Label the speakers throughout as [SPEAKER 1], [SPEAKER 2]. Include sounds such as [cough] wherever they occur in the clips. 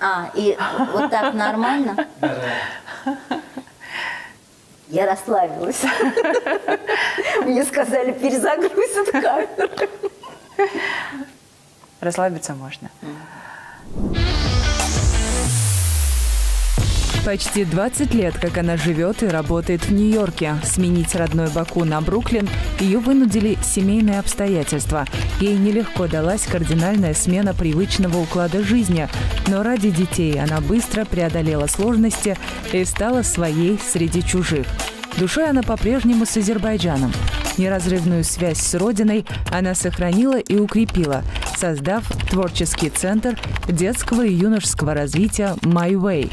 [SPEAKER 1] А, и вот так нормально? Я расслабилась. Мне сказали, перезагрузят камеру.
[SPEAKER 2] Расслабиться можно.
[SPEAKER 3] Почти 20 лет, как она живет и работает в Нью-Йорке. Сменить родной Баку на Бруклин ее вынудили семейные обстоятельства. Ей нелегко далась кардинальная смена привычного уклада жизни, но ради детей она быстро преодолела сложности и стала своей среди чужих. Душой она по-прежнему с Азербайджаном. Неразрывную связь с родиной она сохранила и укрепила, создав творческий центр детского и юношеского развития «My Way»,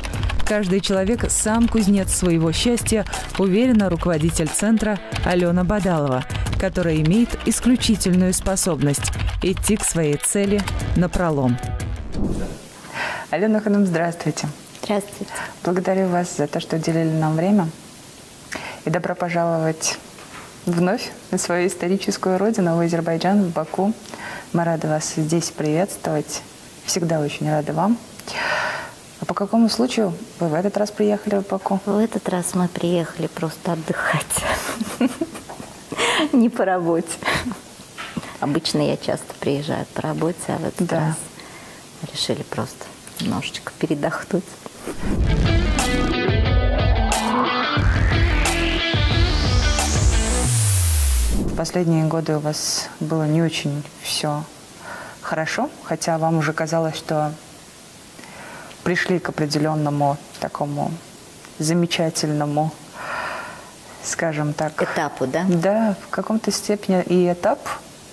[SPEAKER 3] Каждый человек сам кузнец своего счастья, уверена руководитель центра Алена Бадалова, которая имеет исключительную способность идти к своей цели на пролом.
[SPEAKER 2] Алена Ханум, здравствуйте.
[SPEAKER 1] Здравствуйте.
[SPEAKER 2] Благодарю вас за то, что уделили нам время. И добро пожаловать вновь на свою историческую родину, в Азербайджан, в Баку. Мы рады вас здесь приветствовать. Всегда очень рады вам. По какому случаю вы в этот раз приехали в Баку?
[SPEAKER 1] В этот раз мы приехали просто отдыхать. Не по работе. Обычно я часто приезжаю по работе, а в этот раз решили просто немножечко передохнуть.
[SPEAKER 2] Последние годы у вас было не очень все хорошо, хотя вам уже казалось, что пришли к определенному такому замечательному, скажем так,
[SPEAKER 1] Этапу, да?
[SPEAKER 2] Да, в каком-то степени и этап,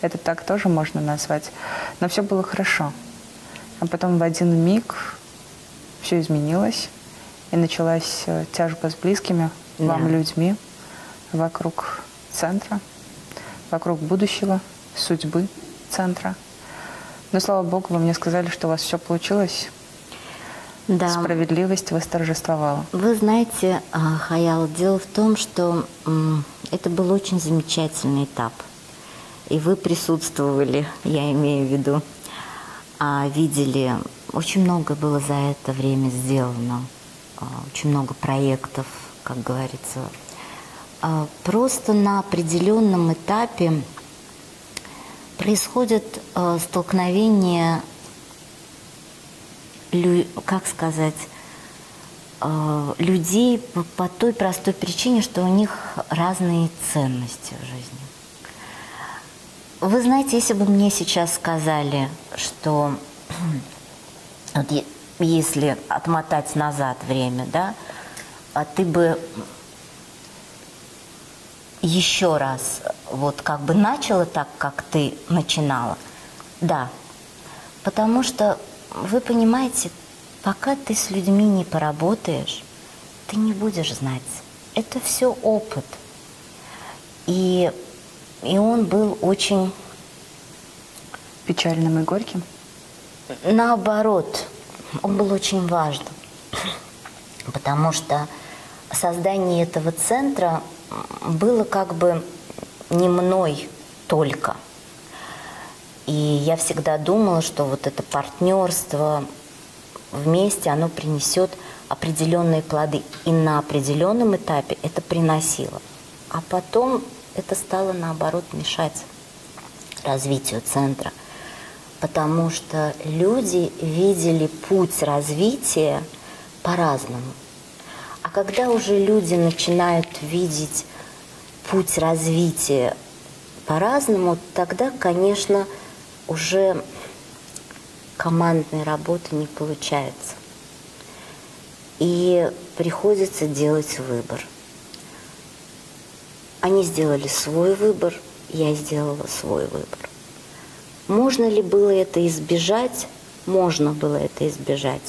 [SPEAKER 2] это так тоже можно назвать, но все было хорошо. А потом в один миг все изменилось, и началась э, тяжба с близкими вам
[SPEAKER 1] Да.
[SPEAKER 2] людьми вокруг центра, вокруг будущего, судьбы центра. Но, слава богу, вы мне сказали, что у вас все получилось,
[SPEAKER 1] Да.
[SPEAKER 2] справедливость восторжествовала.
[SPEAKER 1] Вы знаете, а, Хаял, дело в том, что это был очень замечательный этап. И вы присутствовали, я имею в виду, а, видели, очень много было за это время сделано, а, очень много проектов, как говорится. Просто на определенном этапе происходит столкновение как сказать, э, людей по, по той простой причине, что у них разные ценности в жизни. Вы знаете, если бы мне сейчас сказали, что [clears throat] вот если отмотать назад время, да, а ты бы еще раз вот как бы начала так, как ты начинала, да, Потому что, вы понимаете, пока ты с людьми не поработаешь, ты не будешь знать. Это все опыт. И, и он был очень
[SPEAKER 2] Печальным и горьким.
[SPEAKER 1] наоборот, он был очень важным. Потому что создание этого центра было как бы не мной только. И я всегда думала, что вот это партнерство вместе, оно принесет определенные плоды. И на определенном этапе это приносило. А потом это стало, наоборот, мешать развитию центра. Потому что люди видели путь развития по-разному. А когда уже люди начинают видеть путь развития по-разному, тогда, конечно, уже командной работы не получается. И приходится делать выбор. Они сделали свой выбор, я сделала свой выбор. Можно ли было это избежать? Можно было это избежать.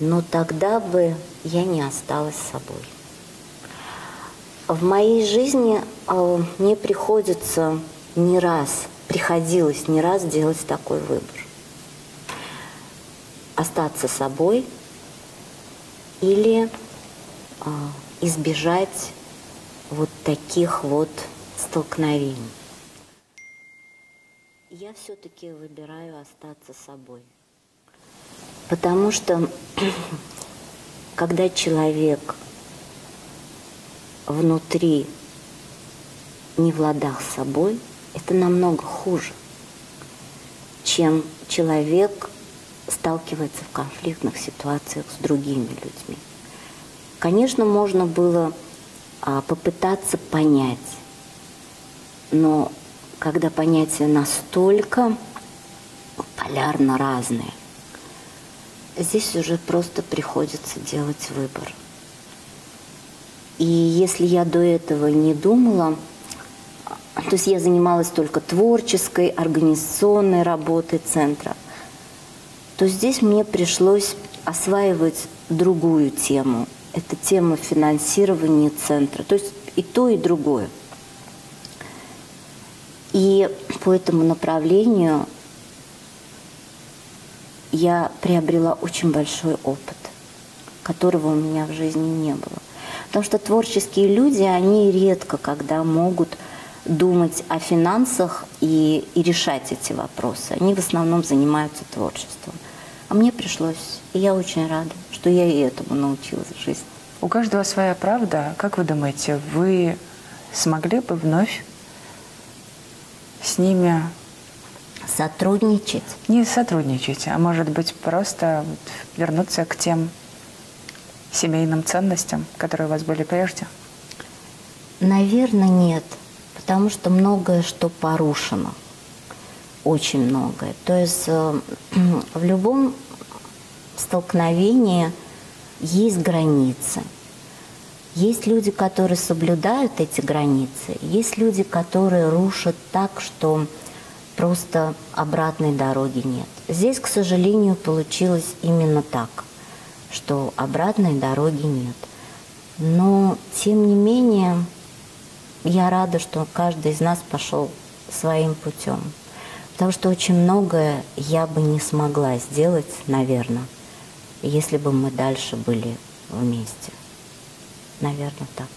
[SPEAKER 1] Но тогда бы я не осталась собой. В моей жизни э, мне приходится не раз, приходилось не раз делать такой выбор. Остаться собой или э, избежать вот таких вот столкновений. Я все-таки выбираю остаться собой. Потому что [clears throat] когда человек внутри не в ладах с собой, это намного хуже, чем человек сталкивается в конфликтных ситуациях с другими людьми. Конечно, можно было а, попытаться понять, но когда понятия настолько полярно разные, здесь уже просто приходится делать выбор. И если я до этого не думала, то есть я занималась только творческой, организационной работой центра, то здесь мне пришлось осваивать другую тему. Это тема финансирования центра. То есть и то, и другое. И по этому направлению я приобрела очень большой опыт, которого у меня в жизни не было. Потому что творческие люди, они редко когда могут думать о финансах и, и решать эти вопросы. Они в основном занимаются творчеством. А мне пришлось, и я очень рада, что я и этому научилась в жизни.
[SPEAKER 2] У каждого своя правда. Как вы думаете, вы смогли бы вновь с ними
[SPEAKER 1] сотрудничать?
[SPEAKER 2] Не сотрудничать, а может быть просто вернуться к тем семейным ценностям, которые у вас были прежде?
[SPEAKER 1] Наверное, нет, потому что многое что порушено – очень многое. То есть э, [clears throat] в любом столкновении есть границы. Есть люди, которые соблюдают эти границы, есть люди, которые рушат так, что просто обратной дороги нет. Здесь, к сожалению, получилось именно так, что обратной дороги нет. Но, тем не менее, я рада, что каждый из нас пошел своим путем. Потому что очень многое я бы не смогла сделать, наверное, если бы мы дальше были вместе. Наверное, так.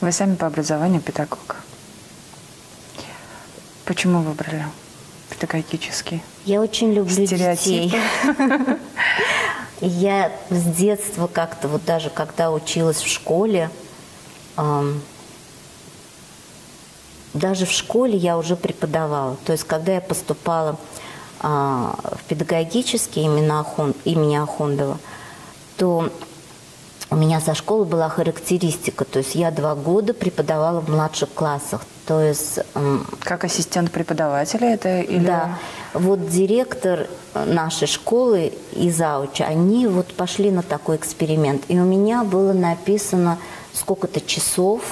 [SPEAKER 2] Вы сами по образованию педагог. Почему выбрали педагогический?
[SPEAKER 1] Я очень люблю детей. [laughs] Я с детства как-то, вот даже когда училась в школе, даже в школе я уже преподавала. То есть, когда я поступала а, в педагогический имени Ахондова, то у меня за школу была характеристика. То есть я два года преподавала в младших классах. То есть...
[SPEAKER 2] Как ассистент преподавателя это? Или...
[SPEAKER 1] Да. Вот директор нашей школы и зауча, они вот пошли на такой эксперимент. И у меня было написано сколько-то часов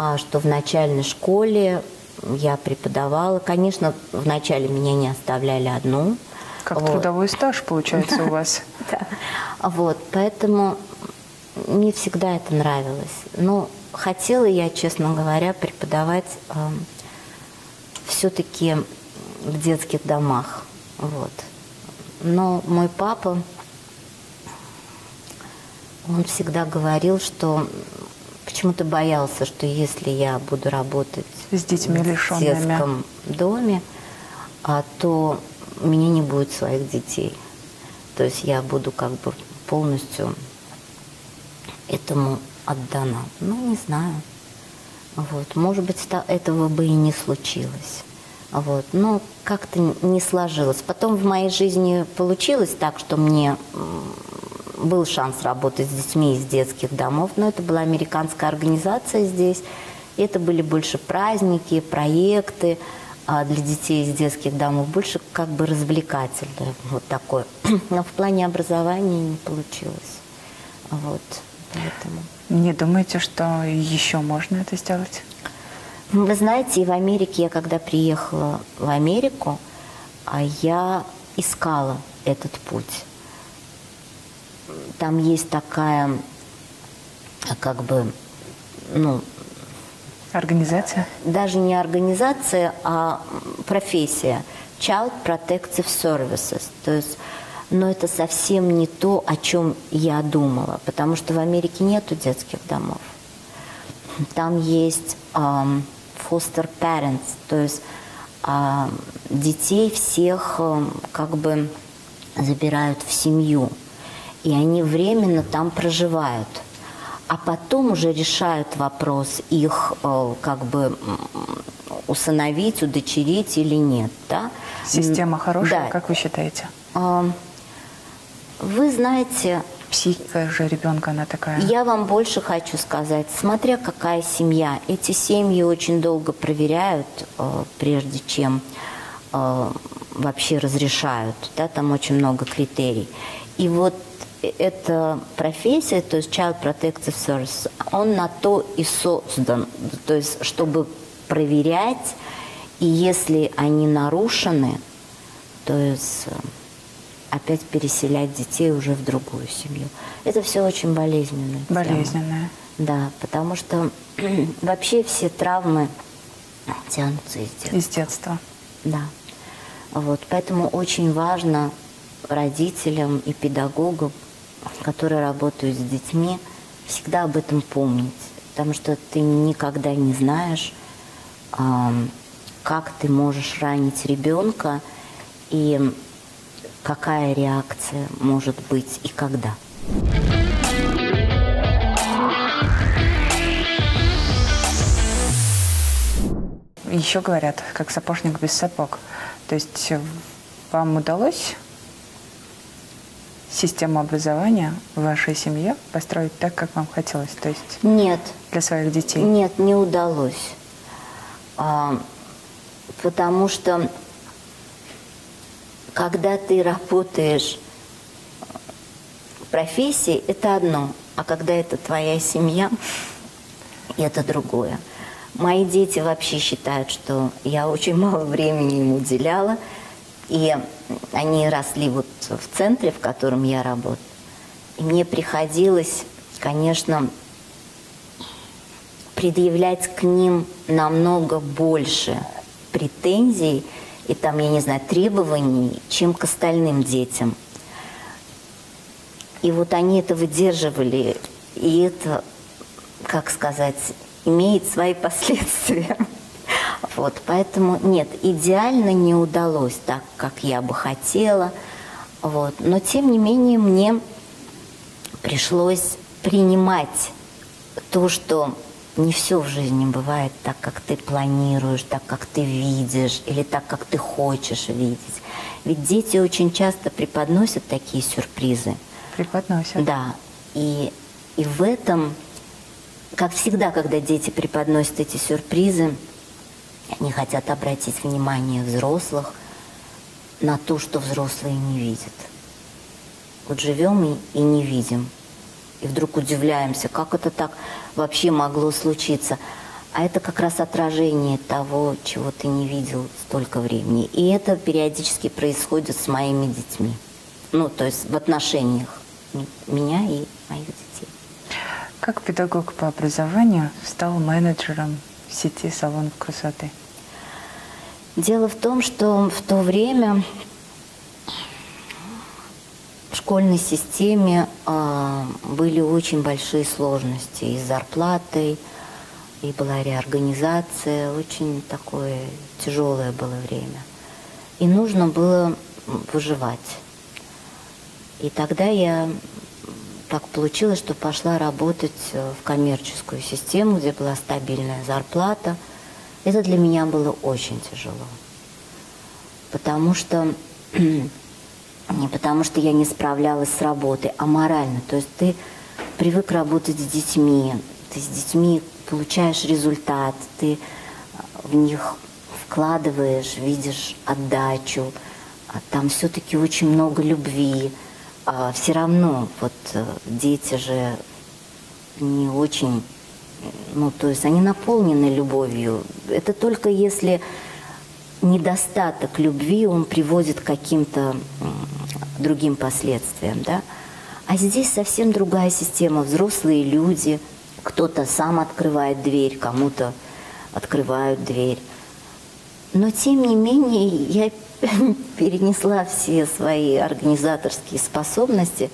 [SPEAKER 1] а что в начальной школе я преподавала. Конечно, вначале меня не оставляли одну.
[SPEAKER 2] Как вот. трудовой стаж получается у вас. [laughs]
[SPEAKER 1] Да. Вот, поэтому мне всегда это нравилось. Но хотела я, честно говоря, преподавать э, все-таки в детских домах. Вот. Но мой папа, он всегда говорил, что почему-то боялся, что если я буду работать
[SPEAKER 2] с детьми
[SPEAKER 1] в детском доме, а, то у меня не будет своих детей. То есть я буду как бы полностью этому отдана. Ну, не знаю. Вот. Может быть, этого бы и не случилось. Вот. Но как-то не сложилось. Потом в моей жизни получилось так, что мне был шанс работать с детьми из детских домов, но это была американская организация здесь. И это были больше праздники, проекты а для детей из детских домов, больше как бы развлекательное вот такое. [clears throat] Но в плане образования не получилось. Вот, поэтому.
[SPEAKER 2] Не думаете, что еще можно это сделать?
[SPEAKER 1] Вы знаете, и в Америке, я когда приехала в Америку, а я искала этот путь там есть такая, как бы, ну...
[SPEAKER 2] Организация?
[SPEAKER 1] Даже не организация, а профессия. Child Protective Services. То есть, но это совсем не то, о чем я думала, потому что в Америке нету детских домов. Там есть foster parents, то есть uh, детей всех как бы забирают в семью, и они временно там проживают. А потом уже решают вопрос их э, как бы усыновить, удочерить или нет. Да?
[SPEAKER 2] Система хорошая,
[SPEAKER 1] Да.
[SPEAKER 2] как вы считаете?
[SPEAKER 1] А, Вы знаете,
[SPEAKER 2] Психика же ребенка, она такая.
[SPEAKER 1] я вам больше хочу сказать, смотря какая семья, эти семьи очень долго проверяют, э, прежде чем э, вообще разрешают, да, там очень много критерий. И вот эта профессия, то есть Child Protective Service, он на то и создан, то есть чтобы проверять, и если они нарушены, то есть э, опять переселять детей уже в другую семью. Это все очень болезненно.
[SPEAKER 2] Болезненная.
[SPEAKER 1] Да, потому что [clears throat] вообще все травмы тянутся из детства.
[SPEAKER 2] Из детства.
[SPEAKER 1] Да. Вот, поэтому очень важно родителям и педагогам, которые работают с детьми, всегда об этом помнить. Потому что ты никогда не знаешь, как ты можешь ранить ребенка и какая реакция может быть и когда.
[SPEAKER 2] Еще говорят, как сапожник без сапог. То есть вам удалось систему образования в вашей семье построить так, как вам хотелось? То есть
[SPEAKER 1] Нет,
[SPEAKER 2] для своих детей?
[SPEAKER 1] Нет, не удалось. А, потому что когда ты работаешь в профессии, это одно, а когда это твоя семья, это другое. Мои дети вообще считают, что я очень мало времени им уделяла, и они росли вот в центре, в котором я работаю. И мне приходилось, конечно, предъявлять к ним намного больше претензий и там, я не знаю, требований, чем к остальным детям. И вот они это выдерживали, и это, как сказать, имеет свои [laughs] последствия. Вот, поэтому нет, идеально не удалось так, как я бы хотела. Вот. Но тем не менее мне пришлось принимать то, что не все в жизни бывает так, как ты планируешь, так, как ты видишь, или так, как ты хочешь видеть. Ведь дети очень часто преподносят такие сюрпризы.
[SPEAKER 2] Преподносят.
[SPEAKER 1] Да. И, и в этом, как всегда, когда дети преподносят эти сюрпризы, они хотят обратить внимание взрослых на то, что взрослые не видят. Вот живем и, и не видим. И вдруг удивляемся, как это так вообще могло случиться. А это как раз отражение того, чего ты не видел столько времени. И это периодически происходит с моими детьми. Ну, то есть в отношениях меня и моих детей.
[SPEAKER 2] Как педагог по образованию стал менеджером сети салонов красоты?
[SPEAKER 1] Дело в том, что в то время в школьной системе а, были очень большие сложности и с зарплатой, и была реорганизация, очень такое тяжелое было время. И нужно было выживать. И тогда я так получилось, что пошла работать э, в коммерческую систему, где была стабильная зарплата. Это для меня было очень тяжело. Потому что [clears throat] не потому что я не справлялась с работой, а морально. То есть ты привык работать с детьми, ты с детьми получаешь результат, ты э, в них вкладываешь, видишь отдачу, а там все-таки очень много любви. А все равно вот э, дети же не очень, ну то есть они наполнены любовью. Это только если недостаток любви, он приводит к каким-то другим последствиям, да. А здесь совсем другая система. Взрослые люди, кто-то сам открывает дверь, кому-то открывают дверь. Но тем не менее я [laughs] перенесла все свои организаторские способности,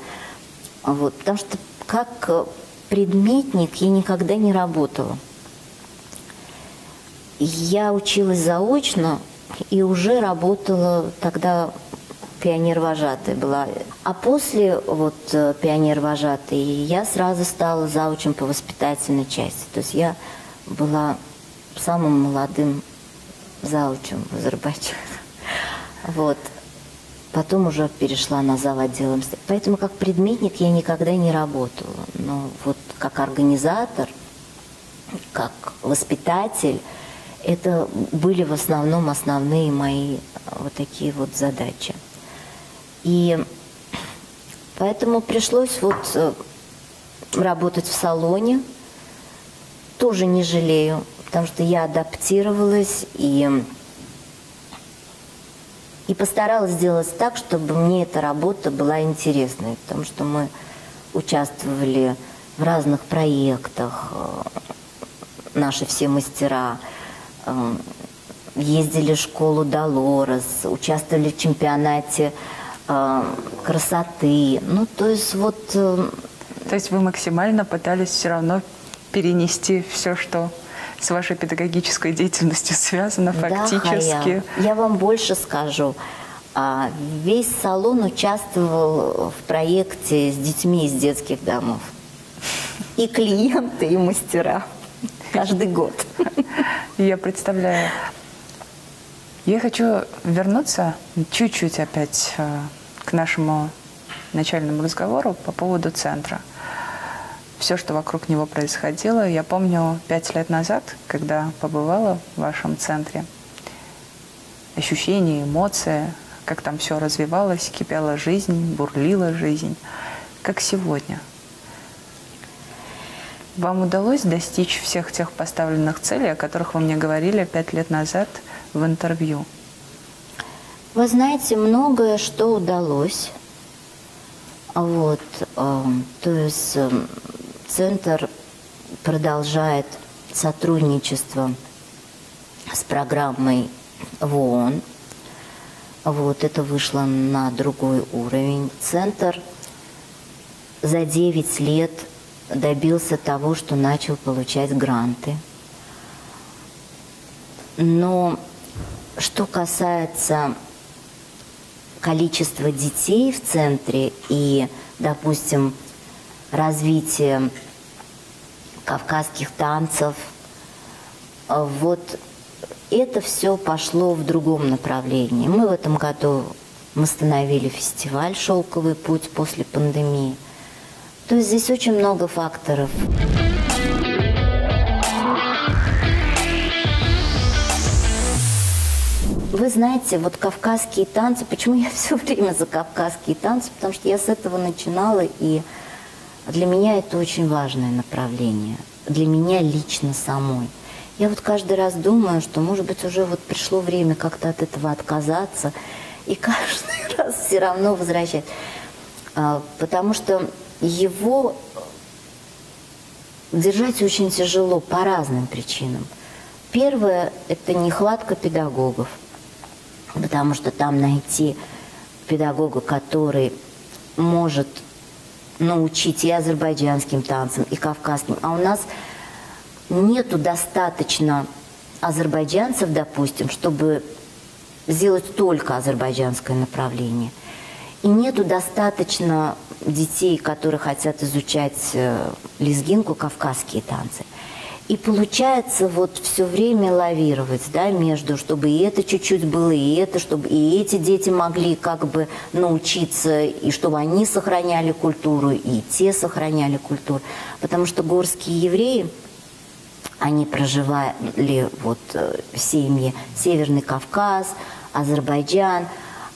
[SPEAKER 1] вот, потому что как э, предметник я никогда не работала. Я училась заочно и уже работала тогда пионер-вожатой была. А после вот э, пионер-вожатой я сразу стала заучем по воспитательной части. То есть я была самым молодым заучем в Азербайджане. Вот. Потом уже перешла на зав. отделом. Поэтому как предметник я никогда не работала. Но вот как организатор, как воспитатель, это были в основном основные мои вот такие вот задачи. И поэтому пришлось вот э, работать в салоне. Тоже не жалею, потому что я адаптировалась и, и постаралась сделать так, чтобы мне эта работа была интересной, потому что мы участвовали в разных проектах, э, наши все мастера, э, ездили в школу Долорес, участвовали в чемпионате э, красоты. Ну, то есть вот...
[SPEAKER 2] То есть вы максимально пытались все равно перенести все, что с вашей педагогической деятельностью связано фактически.
[SPEAKER 1] Да, я вам больше скажу. А, весь салон участвовал в проекте с детьми из детских домов. И клиенты, и мастера. Каждый год.
[SPEAKER 2] Я представляю. Я хочу вернуться чуть-чуть опять э, к нашему начальному разговору по поводу центра. Все, что вокруг него происходило, я помню пять лет назад, когда побывала в вашем центре. Ощущения, эмоции, как там все развивалось, кипела жизнь, бурлила жизнь. Как сегодня. Вам удалось достичь всех тех поставленных целей, о которых вы мне говорили пять лет назад – в интервью?
[SPEAKER 1] Вы знаете, многое что удалось. Вот, э, то есть э, центр продолжает сотрудничество с программой в ООН. Вот, это вышло на другой уровень. Центр за 9 лет добился того, что начал получать гранты. Но что касается количества детей в центре и, допустим, развития кавказских танцев, вот это все пошло в другом направлении. Мы в этом году восстановили фестиваль «Шелковый путь» после пандемии. То есть здесь очень много факторов. Вы знаете, вот кавказские танцы, почему я все [laughs] время за кавказские танцы, потому что я с этого начинала, и для меня это очень важное направление, для меня лично самой. Я вот каждый раз думаю, что, может быть, уже вот пришло время как-то от этого отказаться, и [laughs] каждый раз все равно возвращать. А, потому что его держать очень тяжело по разным причинам. Первое – это нехватка педагогов – потому что там найти педагога, который может научить и азербайджанским танцам, и кавказским. А у нас нету достаточно азербайджанцев, допустим, чтобы сделать только азербайджанское направление. И нету достаточно детей, которые хотят изучать э, лезгинку, кавказские танцы. И получается вот все время лавировать, да, между, чтобы и это чуть-чуть было, и это, чтобы и эти дети могли как бы научиться, и чтобы они сохраняли культуру, и те сохраняли культуру. Потому что горские евреи, они проживали вот э, в семье Северный Кавказ, Азербайджан,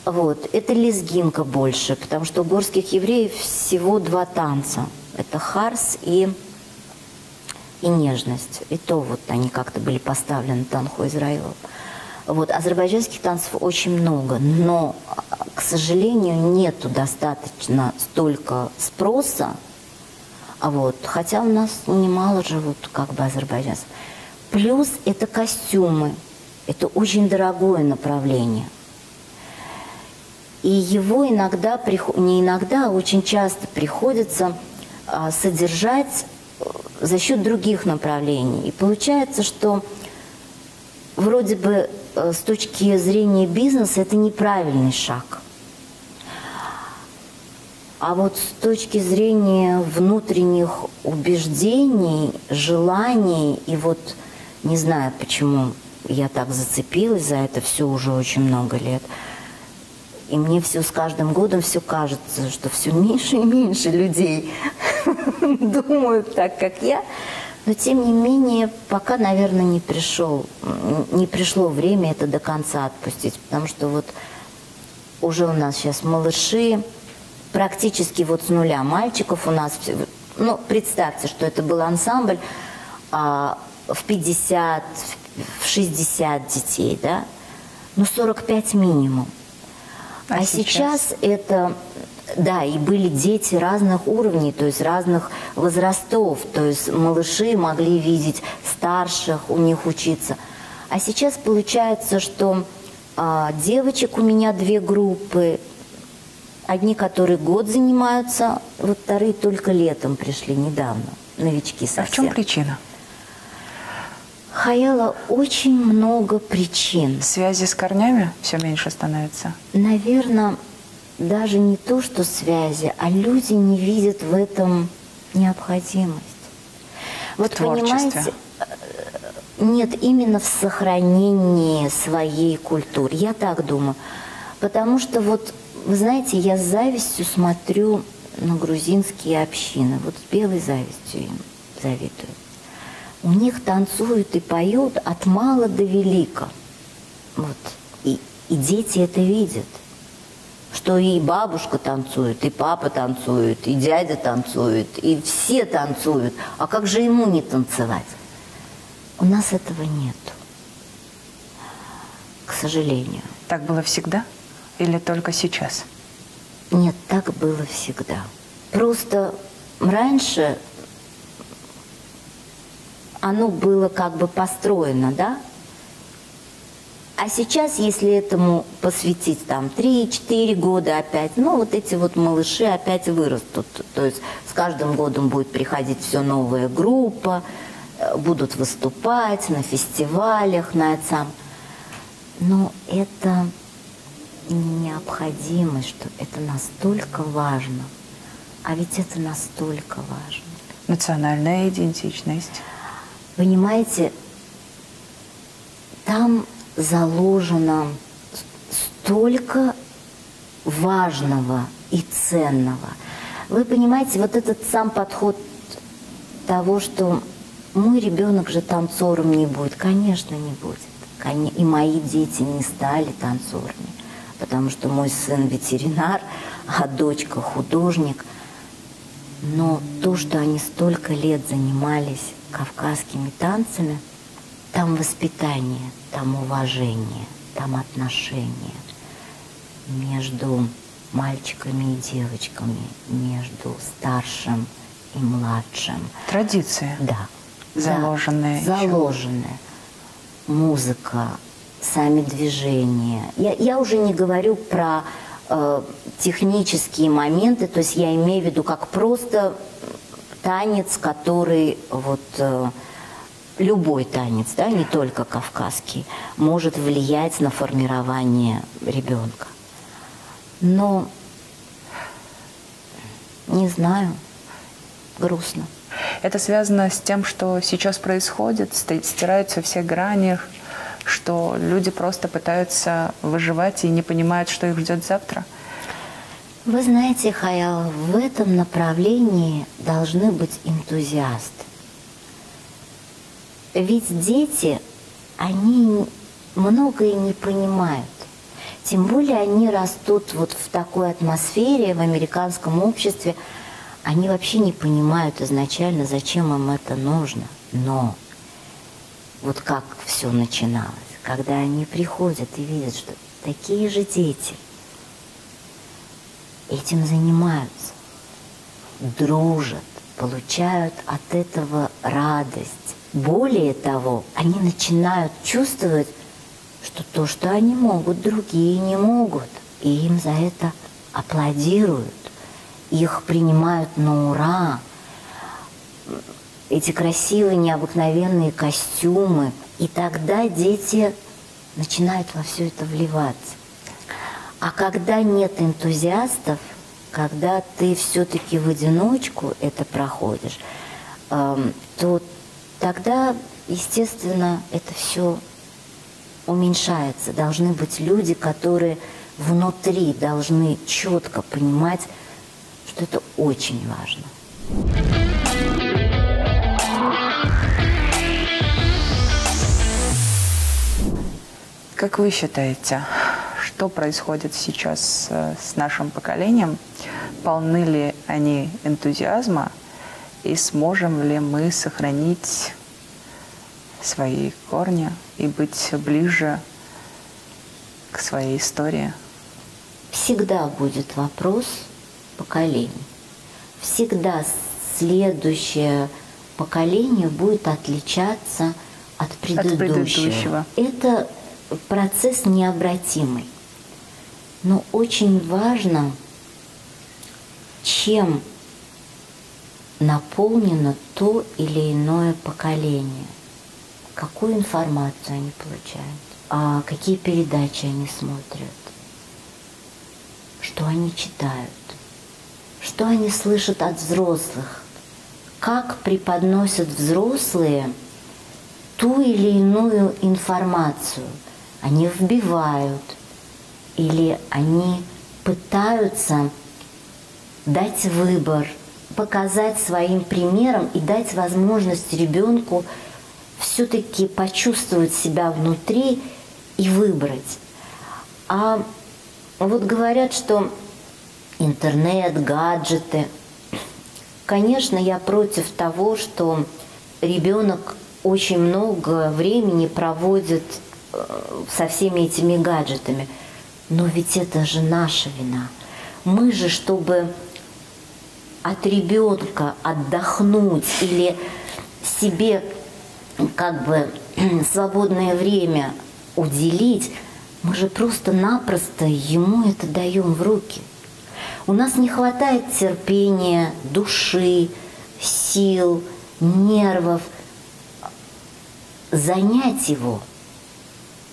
[SPEAKER 1] вот, это лезгинка больше, потому что у горских евреев всего два танца. Это харс и и нежность. И то вот они как-то были поставлены Танху Израилу. Вот, азербайджанских танцев очень много, но, к сожалению, нету достаточно столько спроса, а вот, хотя у нас немало живут как бы азербайджанцев. Плюс это костюмы, это очень дорогое направление. И его иногда, не иногда, а очень часто приходится а, содержать за счет других направлений. И получается, что вроде бы э, с точки зрения бизнеса это неправильный шаг. А вот с точки зрения внутренних убеждений, желаний, и вот не знаю, почему я так зацепилась за это все уже очень много лет. И мне все с каждым годом все кажется, что все меньше и меньше людей [laughs] [laughs] думают так, как я. Но тем не менее, пока, наверное, не пришел, не пришло время это до конца отпустить, потому что вот уже у нас сейчас малыши, практически вот с нуля мальчиков у нас, ну, представьте, что это был ансамбль а, в 50, в 60 детей, да, ну, 45 минимум. А, а сейчас? сейчас это, да, и были дети разных уровней, то есть разных возрастов, то есть малыши могли видеть старших, у них учиться. А сейчас получается, что а, девочек у меня две группы, Одни, которые год занимаются, вот вторые только летом пришли недавно, новички совсем.
[SPEAKER 2] А в чем причина?
[SPEAKER 1] Хаяла очень много причин.
[SPEAKER 2] Связи с корнями все меньше становится?
[SPEAKER 1] Наверное, даже не то, что связи, а люди не видят в этом необходимость. Вот
[SPEAKER 2] в
[SPEAKER 1] понимаете, э, нет, именно в сохранении своей культуры. Я так думаю. Потому что вот вы знаете, я с завистью смотрю на грузинские общины. Вот с белой завистью им завидую. У них танцуют и поют от мала до велика. Вот. И, и дети это видят. Что и бабушка танцует, и папа танцует, и дядя танцует, и все танцуют. А как же ему не танцевать? У нас этого нет. К сожалению.
[SPEAKER 2] Так было всегда? или только сейчас?
[SPEAKER 1] Нет, так было всегда. Просто раньше оно было как бы построено, да? А сейчас, если этому посвятить там 3-4 года опять, ну вот эти вот малыши опять вырастут. То есть с каждым годом будет приходить все новая группа, э, будут выступать на фестивалях, на этом. Но это необходимость, что это настолько важно. А ведь это настолько важно.
[SPEAKER 2] Национальная идентичность.
[SPEAKER 1] Понимаете, там заложено столько важного и ценного. Вы понимаете, вот этот сам подход того, что мой ребенок же танцором не будет. Конечно, не будет. И мои дети не стали танцорами потому что мой сын ветеринар, [laughs] а дочка художник. Но то, что они столько лет занимались кавказскими танцами, там воспитание, там уважение, там отношения между мальчиками и девочками, между старшим и младшим.
[SPEAKER 2] Традиция.
[SPEAKER 1] Да.
[SPEAKER 2] Заложенная.
[SPEAKER 1] Да, заложенная. Музыка, сами движения. Я, я уже не говорю про э, технические моменты, то есть я имею в виду как просто танец, который вот э, любой танец, да, не только кавказский, может влиять на формирование ребенка. Но не знаю, грустно.
[SPEAKER 2] Это связано с тем, что сейчас происходит, стираются все грани, что люди просто пытаются выживать и не понимают, что их ждет завтра?
[SPEAKER 1] Вы знаете, Хаял, в этом направлении должны быть энтузиасты. Ведь дети, они многое не понимают. Тем более они растут вот в такой атмосфере, в американском обществе. Они вообще не понимают изначально, зачем им это нужно. Но вот как все начиналось, когда они приходят и видят, что такие же дети этим занимаются, дружат, получают от этого радость. Более того, они начинают чувствовать, что то, что они могут, другие не могут. И им за это аплодируют, их принимают на ура, эти красивые, необыкновенные костюмы. И тогда дети начинают во все это вливаться. А когда нет энтузиастов, когда ты все-таки в одиночку это проходишь, эм, то тогда, естественно, это все уменьшается. Должны быть люди, которые внутри должны четко понимать, что это очень важно.
[SPEAKER 2] Как вы считаете, что происходит сейчас э, с нашим поколением? Полны ли они энтузиазма? И сможем ли мы сохранить свои корни и быть ближе к своей истории?
[SPEAKER 1] Всегда будет вопрос поколений. Всегда следующее поколение будет отличаться от предыдущего.
[SPEAKER 2] От предыдущего.
[SPEAKER 1] Это процесс необратимый. Но очень важно, чем наполнено то или иное поколение, какую информацию они получают, а какие передачи они смотрят, что они читают, что они слышат от взрослых, как преподносят взрослые ту или иную информацию – они вбивают или они пытаются дать выбор, показать своим примером и дать возможность ребенку все-таки почувствовать себя внутри и выбрать. А вот говорят, что интернет, гаджеты. Конечно, я против того, что ребенок очень много времени проводит со всеми этими гаджетами. Но ведь это же наша вина. Мы же, чтобы от ребенка отдохнуть или себе как бы [clears throat] свободное время уделить, мы же просто-напросто ему это даем в руки. У нас не хватает терпения, души, сил, нервов занять его –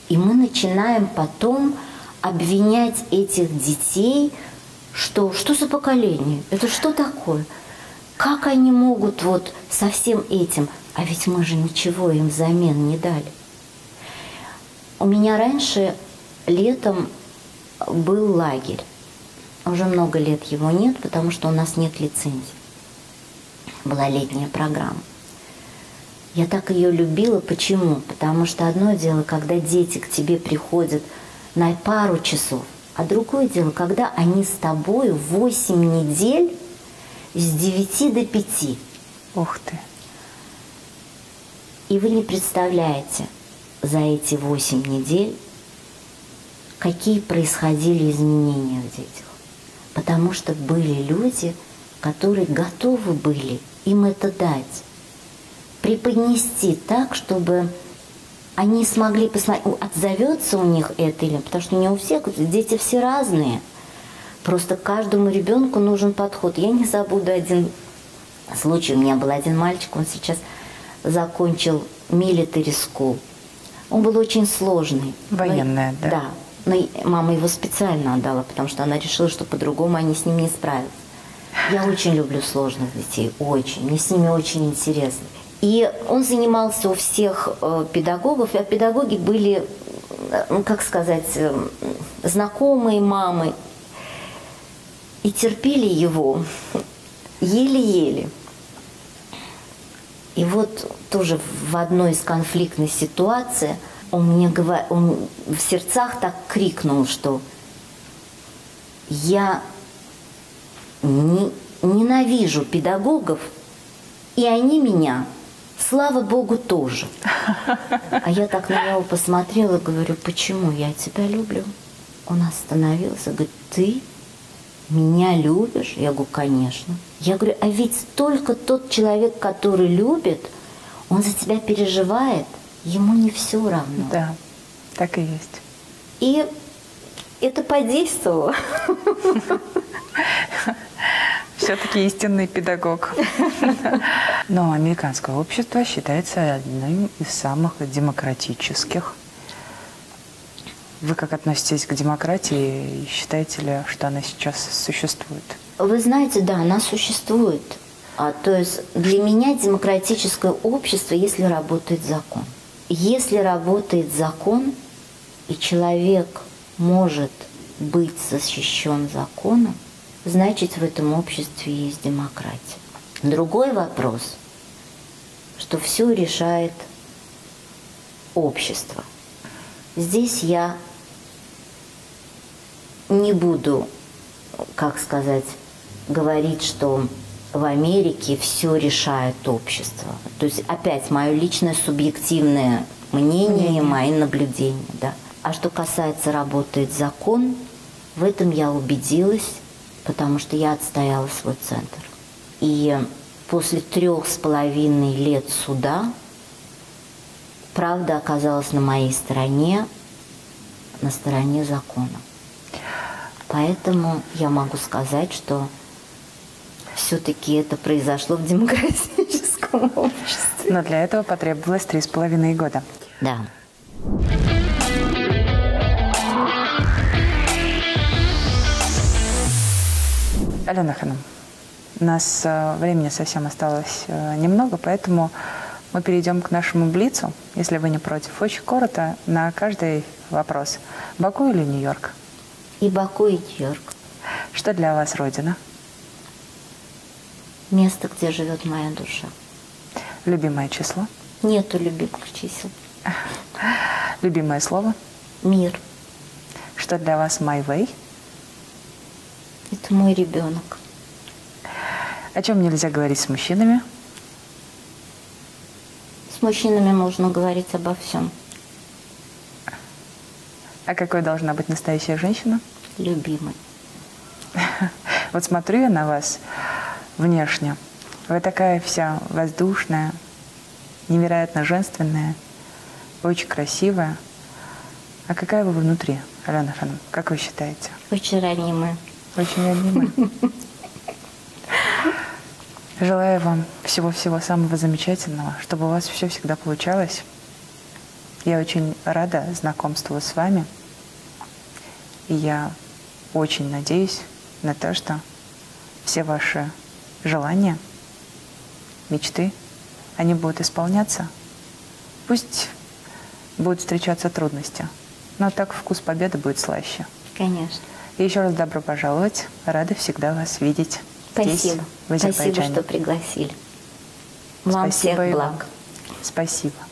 [SPEAKER 1] и мы начинаем потом обвинять этих детей, что что за поколение, это что такое? Как они могут вот со всем этим? А ведь мы же ничего им взамен не дали. У меня раньше летом был лагерь. Уже много лет его нет, потому что у нас нет лицензии. Была летняя программа. Я так ее любила. Почему? Потому что одно дело, когда дети к тебе приходят на пару часов, а другое дело, когда они с тобой 8 недель с 9 до 5.
[SPEAKER 2] Ух ты.
[SPEAKER 1] И вы не представляете за эти 8 недель, какие происходили изменения в детях. Потому что были люди, которые готовы были им это дать преподнести так, чтобы они смогли посмотреть, отзовется у них это или потому что не у всех, дети все разные. Просто каждому ребенку нужен подход. Я не забуду один случай. У меня был один мальчик, он сейчас закончил military school. Он был очень сложный.
[SPEAKER 2] Военная,
[SPEAKER 1] но,
[SPEAKER 2] да?
[SPEAKER 1] Да. Но мама его специально отдала, потому что она решила, что по-другому они с ним не справятся. Я очень люблю сложных детей, очень. Мне с ними очень интересно. И он занимался у всех э, педагогов, а педагоги были, ну, как сказать, э, знакомые мамы. И терпели его еле-еле. И вот тоже в одной из конфликтных ситуаций он мне говорит, он в сердцах так крикнул, что я не, ненавижу педагогов, и они меня Слава Богу, тоже. А я так на него посмотрела, говорю, почему я тебя люблю? Он остановился, говорит, ты меня любишь? Я говорю, конечно. Я говорю, а ведь только тот человек, который любит, он за тебя переживает, ему не все равно.
[SPEAKER 2] Да, так и есть.
[SPEAKER 1] И это подействовало. [laughs]
[SPEAKER 2] Все-таки истинный педагог. [laughs] Но американское общество считается одним из самых демократических. Вы как относитесь к демократии и считаете ли, что она сейчас существует?
[SPEAKER 1] Вы знаете, да, она существует. А, то есть для меня демократическое общество, если работает закон. Если работает закон, и человек может быть защищен законом, значит в этом обществе есть демократия. Другой вопрос, что все решает общество. Здесь я не буду, как сказать, говорить, что в Америке все решает общество. То есть опять мое личное субъективное мнение, мнение. мои наблюдения. Да. А что касается работает закон, в этом я убедилась, потому что я отстояла свой центр. И после трех с половиной лет суда правда оказалась на моей стороне, на стороне закона. Поэтому я могу сказать, что все-таки это произошло в демократическом [laughs] обществе.
[SPEAKER 2] Но для этого потребовалось три с половиной года.
[SPEAKER 1] Да.
[SPEAKER 2] Алена Ханам, у нас э, времени совсем осталось э, немного, поэтому мы перейдем к нашему блицу, если вы не против. Очень коротко на каждый вопрос. Баку или Нью-Йорк?
[SPEAKER 1] И Баку, и Нью-Йорк.
[SPEAKER 2] Что для вас Родина?
[SPEAKER 1] Место, где живет моя душа.
[SPEAKER 2] Любимое число?
[SPEAKER 1] Нету любимых чисел.
[SPEAKER 2] Любимое слово?
[SPEAKER 1] Мир.
[SPEAKER 2] Что для вас my way?
[SPEAKER 1] Это мой ребенок.
[SPEAKER 2] О чем нельзя говорить с мужчинами?
[SPEAKER 1] С мужчинами можно говорить обо всем.
[SPEAKER 2] А какой должна быть настоящая женщина?
[SPEAKER 1] Любимой. [laughs]
[SPEAKER 2] Вот смотрю я на вас внешне. Вы такая вся воздушная, невероятно женственная, очень красивая. А какая вы внутри, Алена Ханом? Как вы считаете?
[SPEAKER 1] Очень ранимая.
[SPEAKER 2] Очень ранимая. Желаю вам всего-всего самого замечательного, чтобы у вас все всегда получалось. Я очень рада знакомству с вами. И я очень надеюсь на то, что все ваши желания, мечты, они будут исполняться. Пусть будут встречаться трудности, но так вкус победы будет слаще.
[SPEAKER 1] Конечно.
[SPEAKER 2] И еще раз добро пожаловать. Рада всегда вас видеть.
[SPEAKER 1] Спасибо.
[SPEAKER 2] Здесь, в
[SPEAKER 1] Спасибо, что пригласили. Вам
[SPEAKER 2] Спасибо
[SPEAKER 1] всех благ.
[SPEAKER 2] вам. Спасибо.